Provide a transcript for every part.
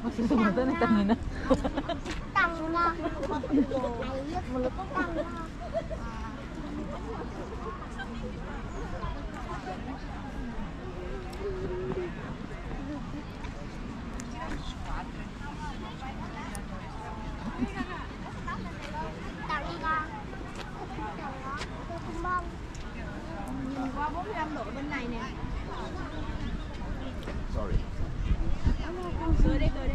Maksudnya nih tangina. tangga, Mulut qua 45 độ bên này nè. Sorry. Cười đi, cười đi.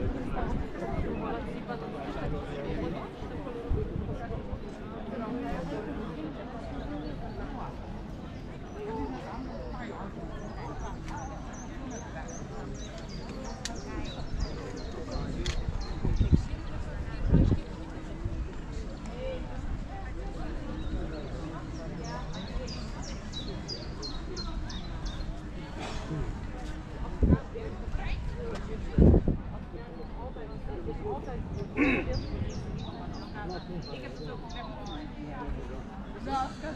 Ik heb het zo Dat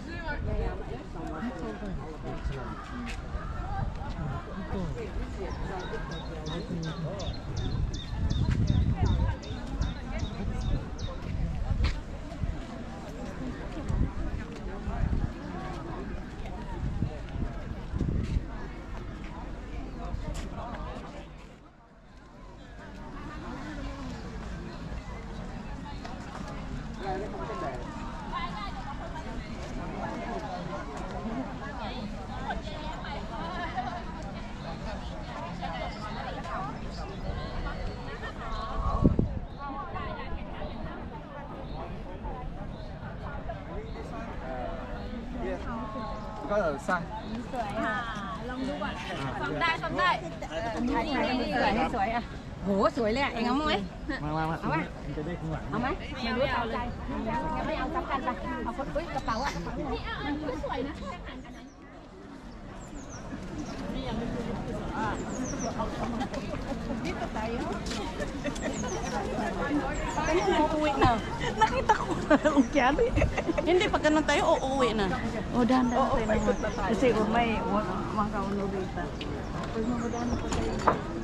có ở xanh sưởi hả lòng đúng ạ xong tay xong tay thấy sưởi à gỗ sưởi lẹ anh ngắm ấy มาเอาไหมเอาไหมไม่เอาใจไม่เอาจับกันไปเอาคนอุ้ยกระเป๋าอ่เอะกระเป๋าที่เอาสวยนะนั่งตะคุณอุกยันเห็นได้ปากกันตั้งโอโอเวน่ะโอ้ดันโอ้ไปสิโอ้ไม่วาเกา่มวโนบิตะ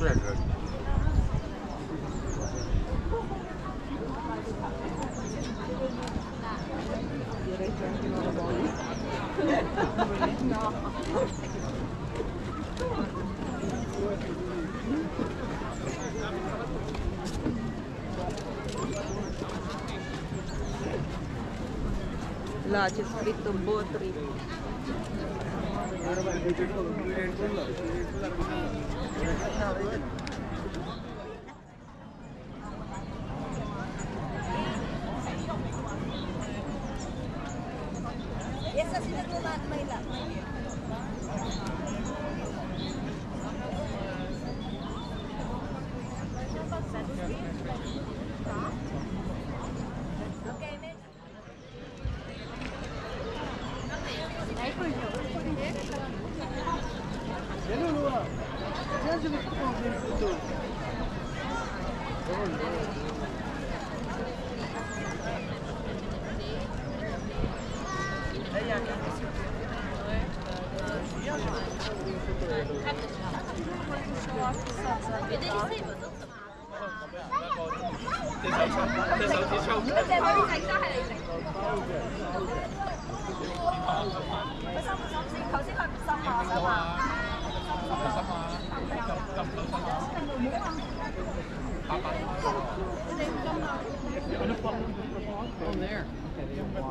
very Là c'è scritto Botri. I don't know. Angelo, come on,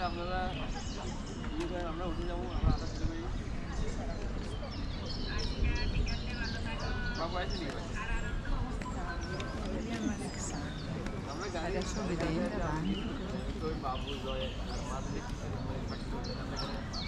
Deixa eu ver, vai. Tá? Dois babus, olha, armado, deixa eu ver, vai.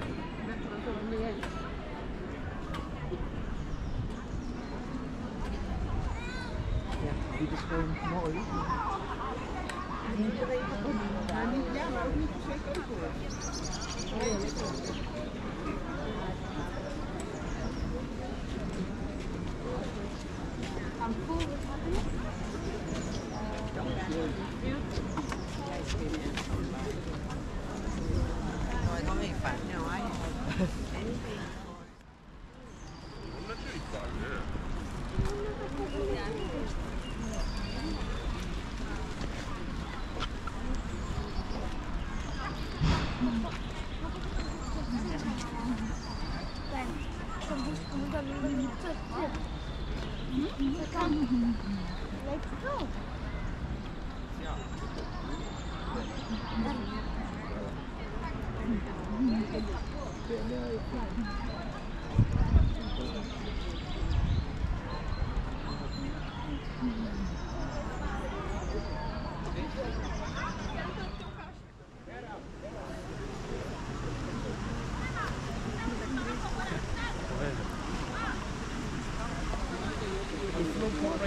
哎，你这声音好一点。哎，你这声音好一点。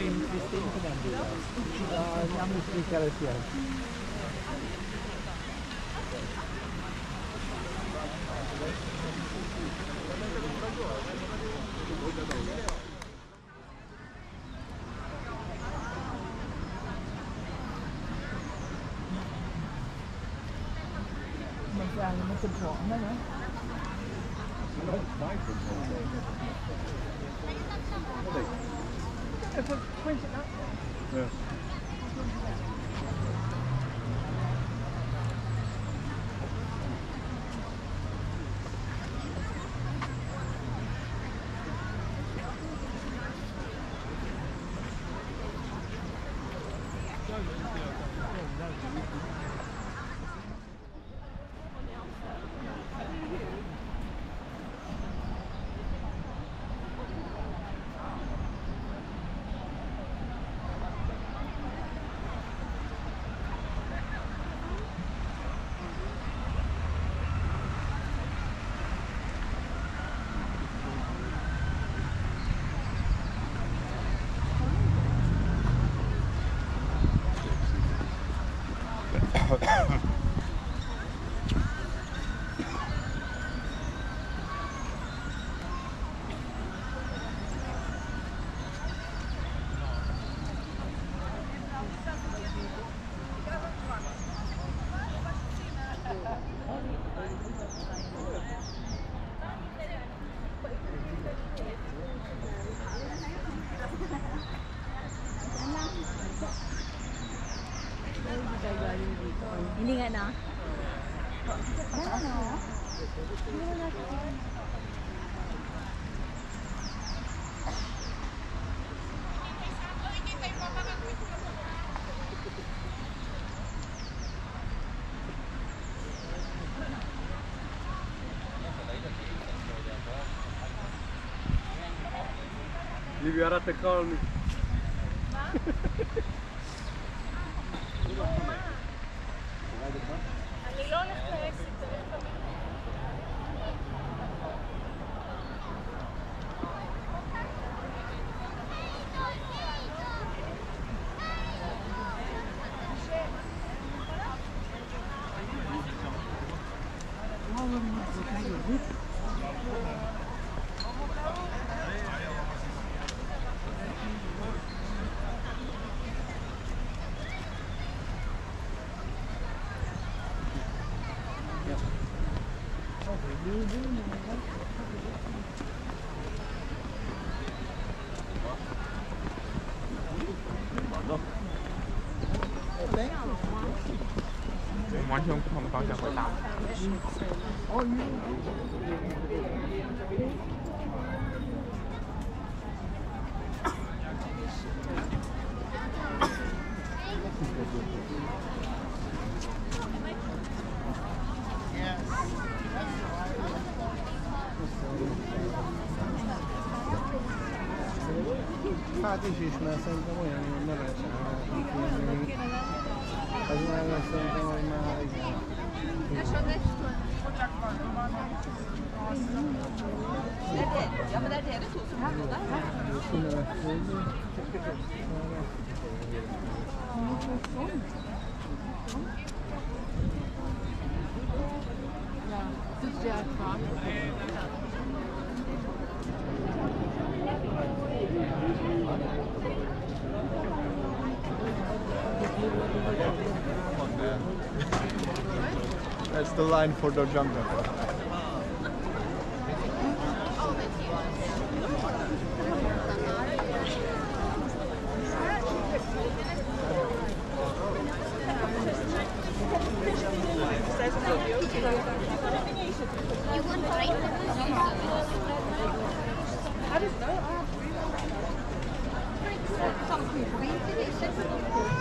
interesting pentru noi. Am explicat la Liviu arată ca al 我们完全用不同的方向回答。atingir-me sempre amanhã, uma vez. Mas uma vez sempre uma imagem. Ja, men det er dere to som har bodd her? Ja. Syns de er kvar? That's the line for the jungle. Thank you.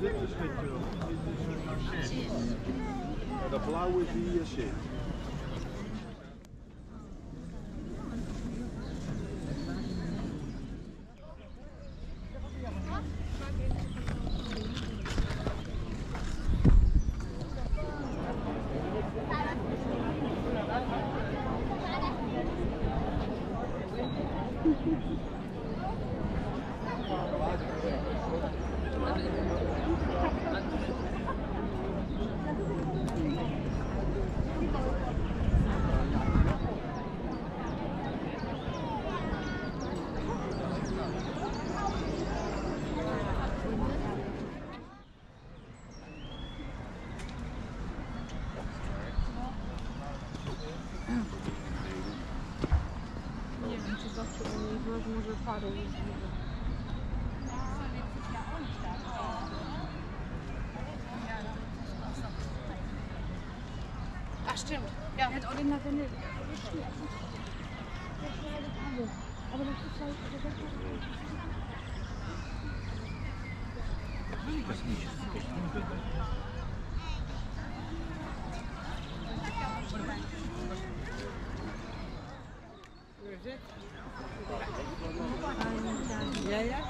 dit is wit. de blauwe is hier zit. Ja. Er hat auch den Lavendel. Aber das ist halt. Das ist nicht. Ja, ja.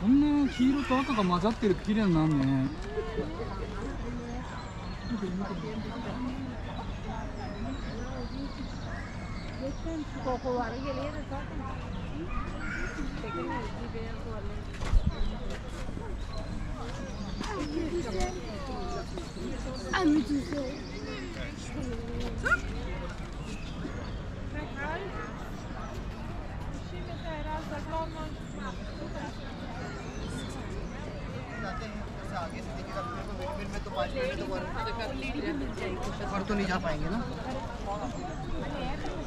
こんな黄色と赤が混ざってる綺麗なんね。Kokuları geliyor zaten. Çekilmeyiz. Biber kovalı. Ami güzel. और तो नहीं जा पाएंगे ना Çok iyi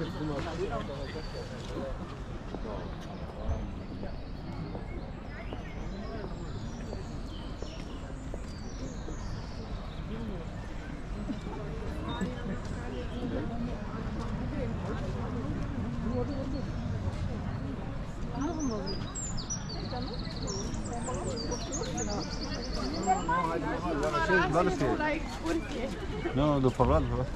bir kumar. Não, do poblado, do poblado.